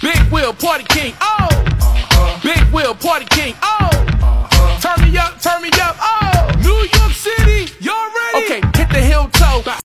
Big Will, Party King, oh. Uh-huh. Big Will, Party King, oh. Uh-huh. Turn me up, turn me up, oh. New York City, y'all ready? Okay, hit the hill.